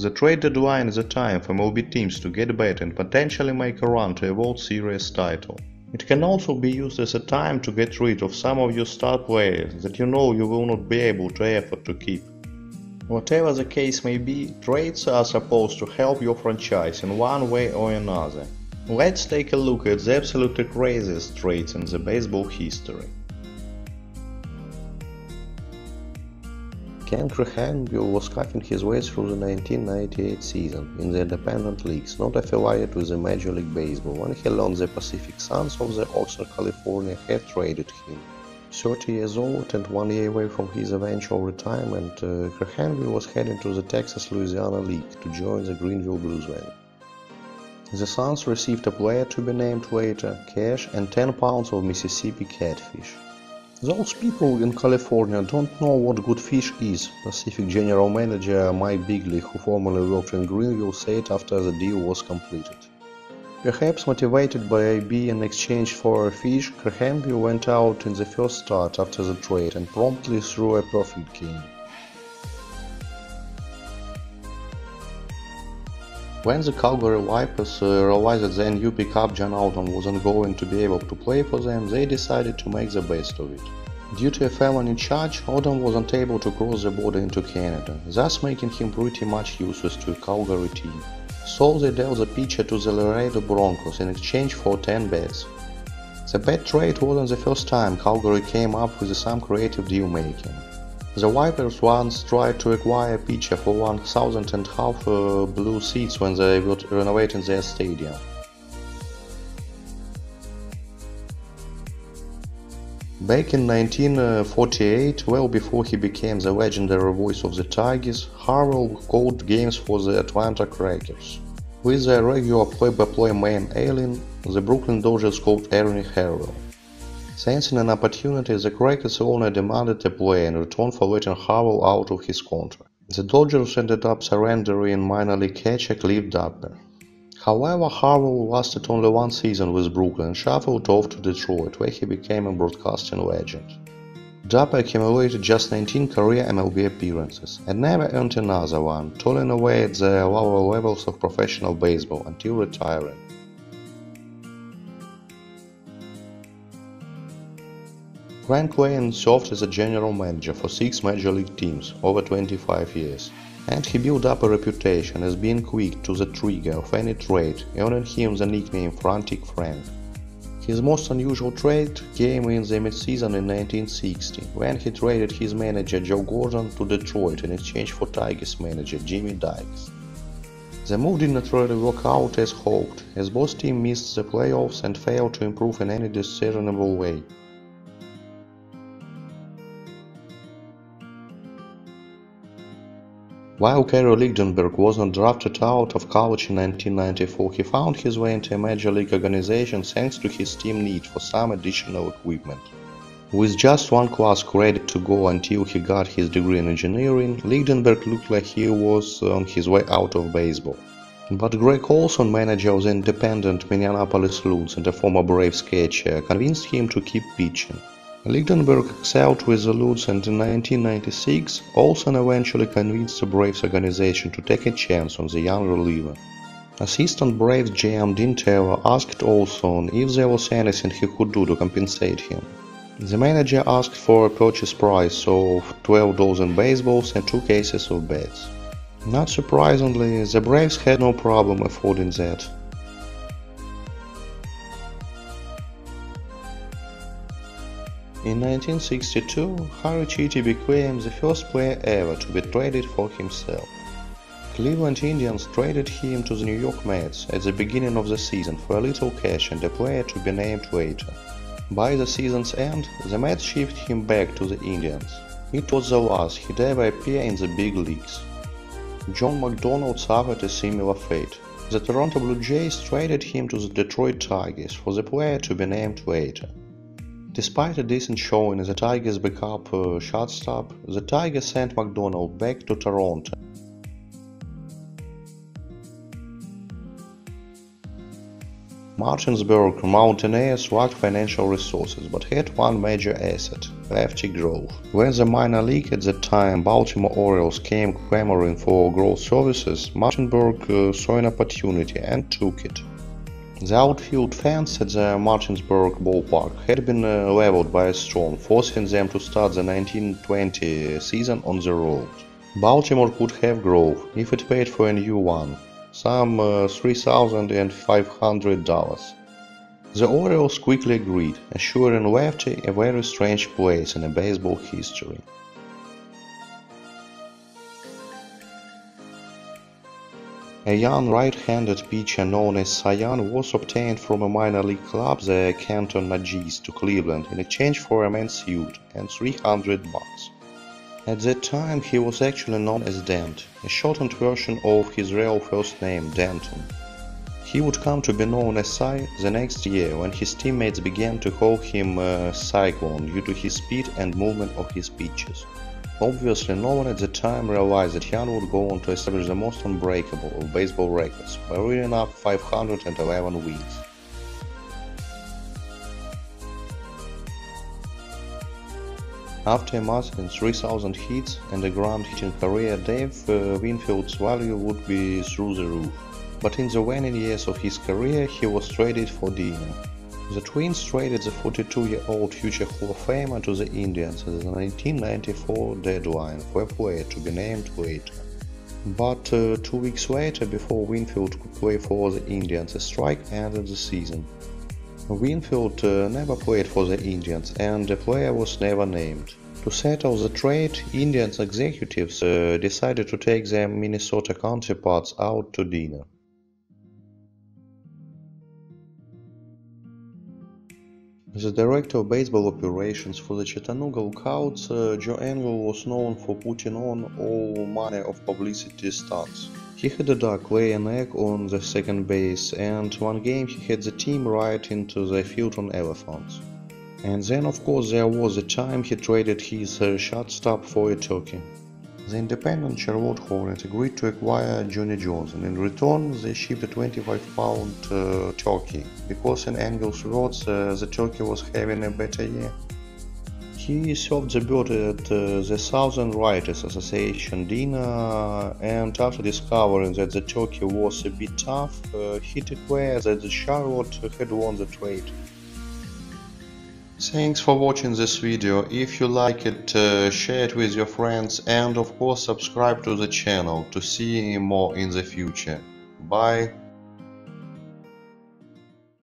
The trade deadline is a time for MLB teams to get better and potentially make a run to a World Series title. It can also be used as a time to get rid of some of your star players that you know you will not be able to afford to keep. Whatever the case may be, trades are supposed to help your franchise in one way or another. Let's take a look at the absolutely craziest trades in the baseball history. Ken Krahenbuhl was cutting his way through the 1998 season in the independent leagues, not affiliated with the Major League Baseball, when he learned the Pacific Suns of the Oxnard, California had traded him. 30 years old and one year away from his eventual retirement, uh, was heading to the Texas-Louisiana League to join the Greenville Bluesmen. The Suns received a player to be named later, cash, and 10 pounds of Mississippi catfish. Those people in California don't know what good fish is, Pacific General Manager Mike Bigley, who formerly worked in Greenville, said after the deal was completed. Perhaps motivated by AB in exchange for a fish, Krahenbuhl went out in the first start after the trade and promptly threw a perfect game. When the Calgary Vipers uh, realized that their new pickup John Odom wasn't going to be able to play for them, they decided to make the best of it. Due to a felony charge, Oden was unable to cross the border into Canada, thus making him pretty much useless to a Calgary team. So they dealt the pitcher to the Laredo Broncos in exchange for 10 bets. The bet trade wasn't the first time Calgary came up with some creative deal making. The Vipers once tried to acquire a pitcher for one thousand and half uh, blue seats when they were renovating their stadium. Back in 1948, well before he became the legendary voice of the Tigers, Harwell called games for the Atlanta Crackers. With their regular play-by-play man Allen, the Brooklyn Dodgers called Ernie Harwell. Sensing an opportunity, the Crackers owner demanded a play in return for letting Harwell out of his contract. The Dodgers ended up surrendering minor league catcher Cliff Dapper. However, Harwell lasted only one season with Brooklyn and shuffled off to Detroit, where he became a broadcasting legend. Dapper accumulated just 19 career MLB appearances and never earned another one, toiling away at the lower levels of professional baseball until retiring. Frank Lane served as a general manager for six major league teams over 25 years, and he built up a reputation as being quick to the trigger of any trade, earning him the nickname Frantic Frank. His most unusual trade came in the midseason in 1960, when he traded his manager Joe Gordon to Detroit in exchange for Tigers manager Jimmy Dykes. The move did not really work out as hoped, as both teams missed the playoffs and failed to improve in any discernible way. While Kerry Ligtenberg was not drafted out of college in 1994, he found his way into a major league organization thanks to his team need for some additional equipment. With just one class credit to go until he got his degree in engineering, Ligdenberg looked like he was on his way out of baseball. But Greg Olson, manager of the independent Minneapolis Lutz and a former Braves catcher, convinced him to keep pitching. Ligtenberg excelled with the Lutz and in 1996, Olson eventually convinced the Braves organization to take a chance on the young reliever. Assistant Braves GM Dean Taylor asked Olson if there was anything he could do to compensate him. The manager asked for a purchase price of 12 dozen baseballs and two cases of bats. Not surprisingly, the Braves had no problem affording that. In 1962, Harry Chiti became the first player ever to be traded for himself. Cleveland Indians traded him to the New York Mets at the beginning of the season for a little cash and a player to be named later. By the season's end, the Mets shipped him back to the Indians. It was the last he'd ever appear in the big leagues. John McDonald suffered a similar fate. The Toronto Blue Jays traded him to the Detroit Tigers for the player to be named later. Despite a decent showing as the Tigers backup uh, shortstop, the Tigers sent McDonald back to Toronto. Martinsburg Mountaineers lacked financial resources but had one major asset, Lefty Grove. When the minor league at that time Baltimore Orioles came clamoring for Grove's services, Martinsburg uh, saw an opportunity and took it. The outfield fence at the Martinsburg ballpark had been uh, leveled by a storm, forcing them to start the 1920 season on the road. Baltimore could have Grove if it paid for a new one, some uh, $3,500. The Orioles quickly agreed, assuring Lefty a very strange place in baseball history. A young right-handed pitcher known as Young was obtained from a minor league club, the Canton Aggies, to Cleveland in exchange for a man's suit and 300 bucks. At that time he was actually known as Dent, a shortened version of his real first name, Denton. He would come to be known as Cy the next year when his teammates began to call him uh, Cyclone due to his speed and movement of his pitches. Obviously, no one at the time realized that Young would go on to establish the most unbreakable of baseball records by reading up 511 wins. After amassing 3,000 hits and a ground-hitting career, Dave uh, Winfield's value would be through the roof. But in the waning years of his career, he was traded for Dino. The Twins traded the 42-year-old future Hall of Famer to the Indians at the 1994 deadline for a player to be named later. But uh, two weeks later, before Winfield could play for the Indians, a strike ended the season. Winfield uh, never played for the Indians and the player was never named. To settle the trade, Indians executives uh, decided to take their Minnesota counterparts out to dinner. As the director of baseball operations for the Chattanooga Lookouts, uh, Joe Engel, was known for putting on all manner of publicity stunts. He had a duck lay an egg on the second base, and one game he had the team ride into the field on elephants. And then, of course, there was a time he traded his uh, shortstop for a turkey. The independent Charlotte Hornets agreed to acquire Johnny Jones, and in return they shipped a 25-pound uh, turkey, because in Engel's words uh, the turkey was having a better year. He served the bird at uh, the Southern Writers Association dinner, and after discovering that the turkey was a bit tough, uh, he declared that the Charlotte had won the trade. Thanks for watching this video. If you like it, uh, share it with your friends and of course subscribe to the channel to see more in the future. Bye.